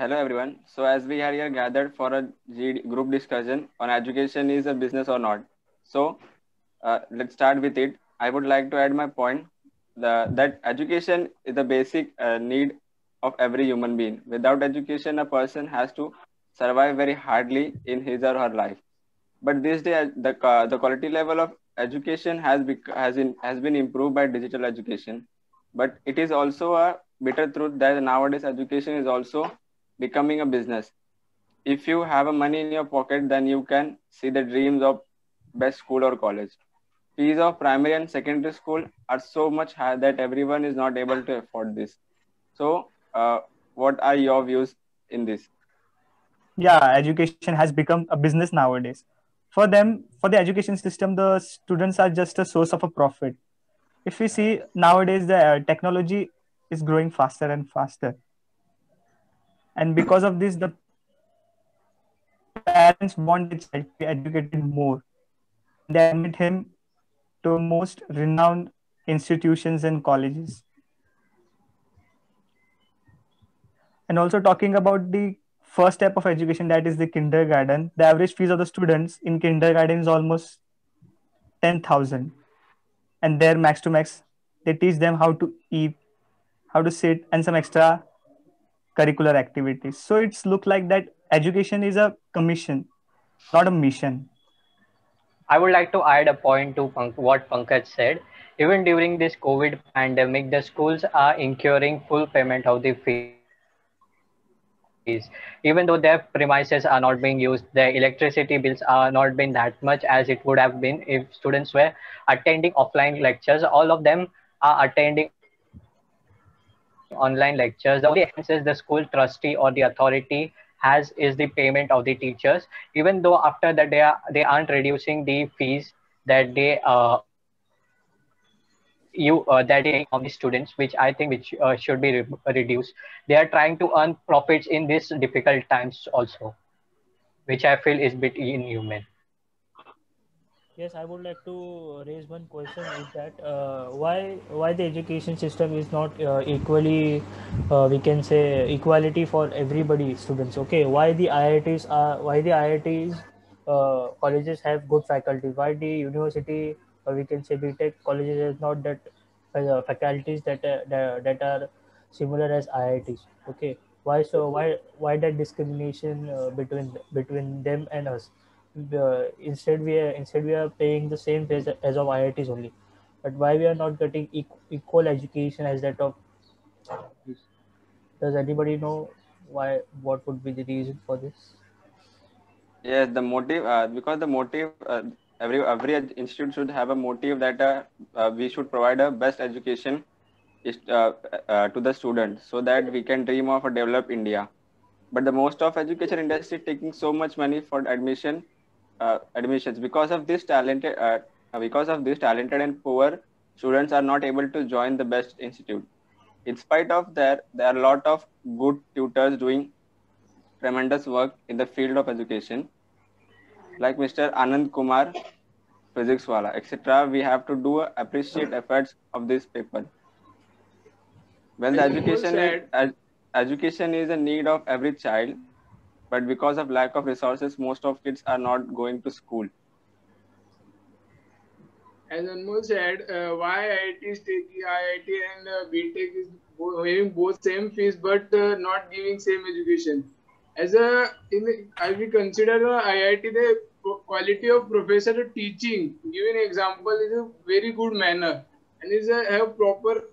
hello everyone. So as we are here gathered for a group discussion on education is a business or not. So uh, let's start with it. I would like to add my point the, that education is the basic uh, need of every human being. Without education, a person has to survive very hardly in his or her life. But this day, the, uh, the quality level of education has, has, in, has been improved by digital education. But it is also a bitter truth that nowadays education is also becoming a business. If you have a money in your pocket, then you can see the dreams of best school or college. Fees of primary and secondary school are so much high that everyone is not able to afford this. So, uh, what are your views in this? Yeah, education has become a business nowadays. For them, for the education system, the students are just a source of a profit. If we see nowadays, the uh, technology is growing faster and faster and because of this the parents want the child to be educated more. They admit him to most renowned institutions and colleges. And also talking about the first step of education that is the kindergarten. The average fees of the students in kindergarten is almost 10000 and their max to max they teach them how to eat how to sit and some extra curricular activities. So it's look like that education is a commission not a mission. I would like to add a point to what pankaj said. Even during this covid pandemic the schools are incurring full payment of the fees. Even though their premises are not being used their electricity bills are not been that much as it would have been if students were attending offline lectures. All of them are attending online lectures. The only expenses the school trustee or the authority has is the payment of the teachers. Even though after that they are they aren't reducing the fees that they uh, you uh, that they of the students, which I think which uh, should be re- reduced. They are trying to earn profits in these difficult times also, which I feel is bit inhuman. Yes, I would like to raise one question is that uh, why why the education system is not uh, equally uh, we can say equality for everybody students. Okay, why the IITs are why the IITs uh, colleges have good faculty? Why the university or we can say BTech colleges has not that uh, faculties that, uh, that that are similar as IITs? Okay, why so why why that discrimination between between them and us? Uh, instead we are instead we are paying the same fees as of IITs only. But why we are not getting equal education as that of does anybody know why what would be the reason for this? Yes the motive uh, because the motive uh, every every institute should have a motive that uh, uh we should provide a best education is, uh, uh, to the student so that we can dream of a developed india. But the most of education industry taking so much money for admission uh, admissions. Because of this talented uh, because of this talented and poor students are not able to join the best institute. In spite of that there are a lot of good tutors doing tremendous work in the field of education. Like mr anand kumar Physics Wallah etc we have to do appreciate efforts of this paper. When the education is, education is a need of every child but because of lack of resources most of kids are not going to school as Anmol said, uh, why IIT is taking IIT and uh, BTech is having both same fees but uh, not giving same education. As a, in, I will consider uh, IIT the quality of professor teaching, giving example is a very good manner and is a have proper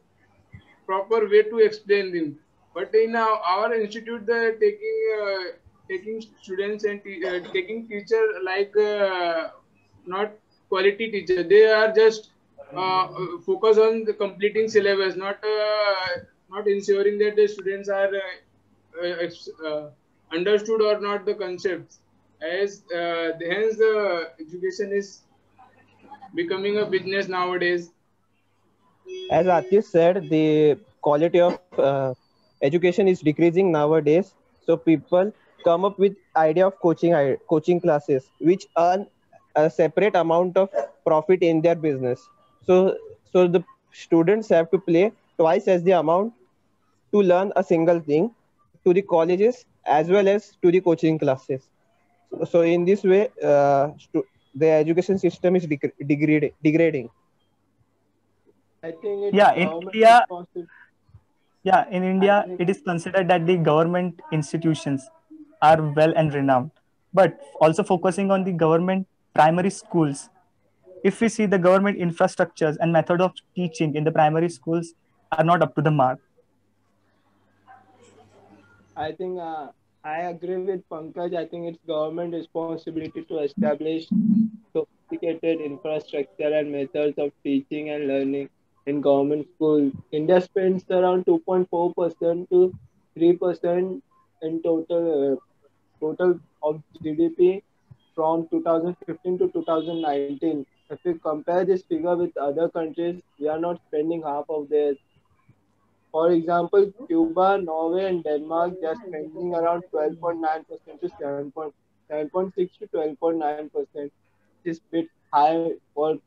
proper way to explain them. But in our, our institute, the taking uh, taking students and uh, taking teacher like uh, not quality teacher. They are just uh, focus on completing syllabus not uh, not ensuring that the students are uh, uh, understood or not the concepts. As hence the education is becoming a business nowadays. As Atish said the quality of education is decreasing nowadays. So people come up with idea of coaching coaching classes which earn a separate amount of profit in their business so so the students have to pay twice as the amount to learn a single thing to the colleges as well as to the coaching classes. So, so in this way, uh, the education system is deg- degrading. degrading. I think it's Yeah, in India- Yeah, in India, it is considered that the government institutions are well and renowned, but also focusing on the government primary schools. If we see the government infrastructures and method of teaching in the primary schools are not up to the mark. I think uh, I agree with Pankaj. I think it's government responsibility to establish sophisticated infrastructure and methods of teaching and learning in government schools. India spends around 2.4% to 3% in total uh, total of GDP from 2015 to 2019. If we compare this figure with other countries, we are not spending half of theirs. For example, Cuba, Norway, and Denmark they are spending around 12.9% to 7.6 to 12.9%. This is bit high for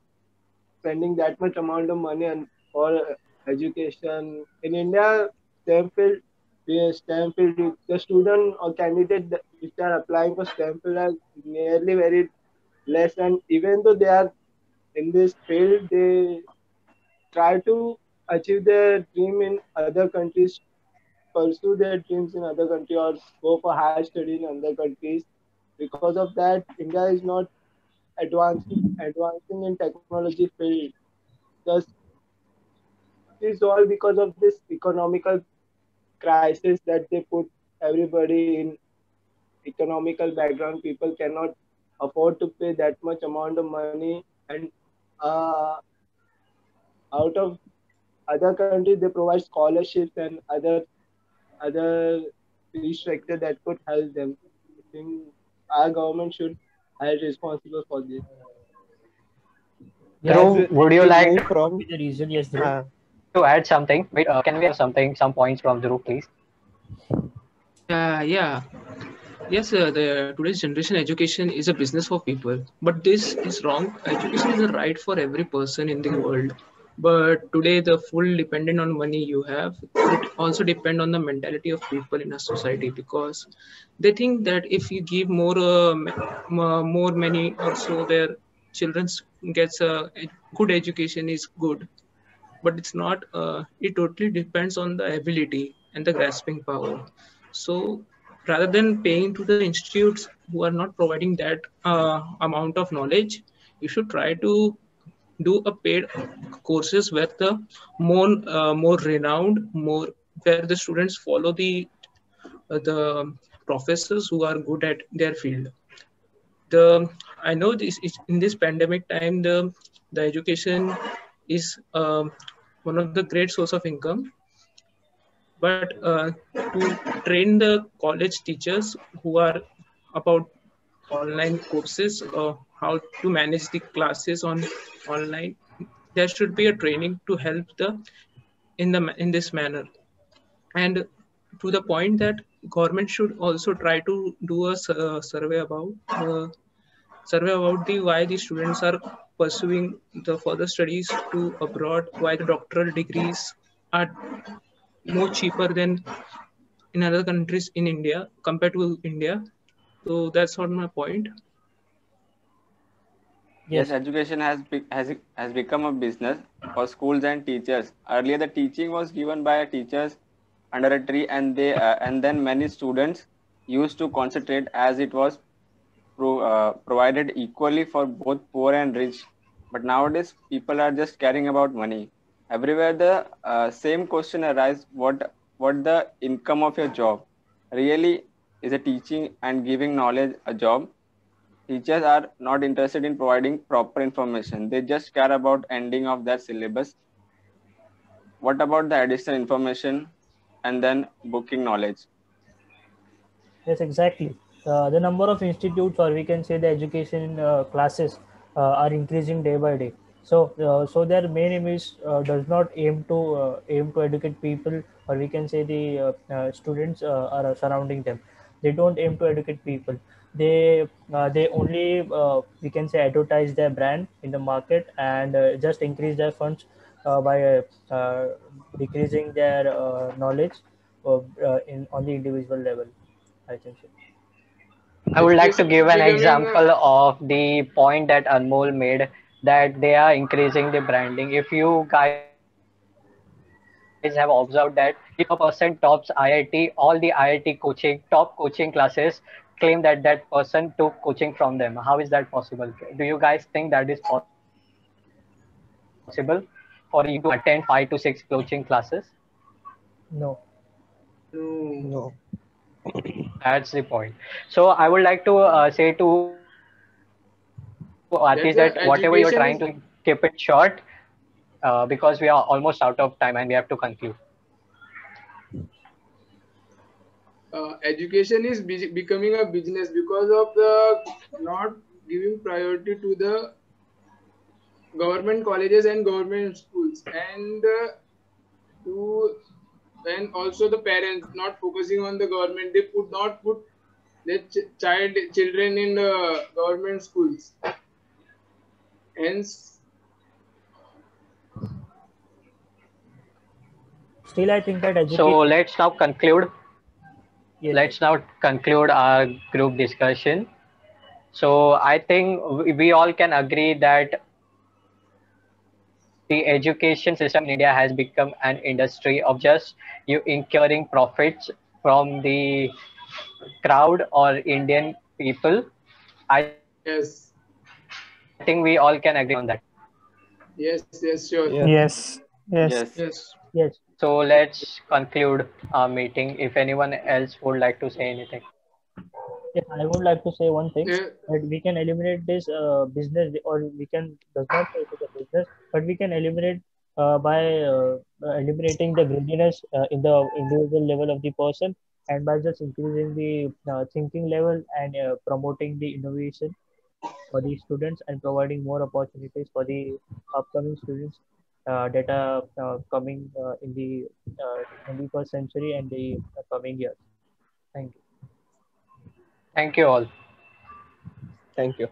spending that much amount of money on for education. In India, STEM field, STEM field, the student or candidate which are applying for STEM field are nearly very less, and even though they are in this field, they try to achieve their dream in other countries, pursue their dreams in other countries, or go for higher study in other countries. Because of that, India is not advancing advancing in technology field. Thus, it's all because of this economical crisis that they put everybody in economical background. People cannot afford to pay that much amount of money, and uh, out of other countries they provide scholarships and other other restructure that could help them. I think our government should be responsible for this. Yeah, Dhruv, As would you like from the reason. Yes, uh, to add something? Wait, uh, can we have something, some points from Dhruv, please? Uh, yeah. Yes, uh, the today's generation education is a business for people, but this is wrong. Education is a right for every person in the world. But today, the full dependent on money you have, it also depend on the mentality of people in a society because they think that if you give more, uh, more money, also their children gets a good education is good but it's not uh, it totally depends on the ability and the grasping power so rather than paying to the institutes who are not providing that uh, amount of knowledge you should try to do a paid courses where the more uh, more renowned more where the students follow the uh, the professors who are good at their field. The i know this is in this pandemic time the the education is um, one of the great source of income but uh, to train the college teachers who are about online courses or how to manage the classes on online there should be a training to help the in the in this manner. And to the point that government should also try to do a uh, survey about uh, survey about the why the students are pursuing the further studies to abroad why the doctoral degrees are more cheaper than in other countries in india compared to india so that's not my point Yes, Yes. education has be, has has become a business for schools and teachers. Earlier, the teaching was given by teachers under a tree, and they uh, and then many students used to concentrate as it was pro, uh, provided equally for both poor and rich. But nowadays, people are just caring about money. Everywhere, the uh, same question arises: what what the income of your job? Really, is a teaching and giving knowledge a job? teachers are not interested in providing proper information they just care about ending of their syllabus what about the additional information and then booking knowledge Yes, exactly. Uh, the number of institutes, or we can say the education uh, classes, uh, are increasing day by day. So, uh, so their main aim is uh, does not aim to uh, aim to educate people, or we can say the uh, uh, students uh, are surrounding them. They don't aim to educate people. They they only we can say advertise their brand in the market and just increase their funds by decreasing their knowledge in on the individual level I think so. I would like to give an example of the point that Anmol made that they are increasing the branding. If you guys have observed that if a person tops IIT, all the IIT coaching, top coaching classes claim that that person took coaching from them. How is that possible? Do you guys think that is possible for you to attend five to six coaching classes? No. No. No. That's the point. So I would like to uh, say to Atish That's that whatever you're trying to keep it short uh, because we are almost out of time and we have to conclude. uh, education is be- becoming a business because of the not giving priority to the government colleges and government schools and uh, to and also the parents not focusing on the government they put not put their ch- child children in the government schools hence Still, I think that education. So let's now conclude. Yes, Let's now conclude our group discussion. So I think we- we all can agree that the education system in India has become an industry of just you incurring profits from the crowd or Indian people. I yes think we all can agree on that. yes yes sure Yeah. Yes. Yes. Yes. yes yes. So let's conclude our meeting. If anyone else would like to say anything. Yes, I would like to say one thing. Yeah. that we can eliminate this uh, business or we can does not say it is a business but we can eliminate uh, by uh, uh, eliminating the greediness uh, in the individual level of the person and by just increasing the uh, thinking level and uh, promoting the innovation for the students and providing more opportunities for the upcoming students uh, that are uh, coming uh, in the uh, 21st century and the uh, coming years thank you Thank you all. Thank you.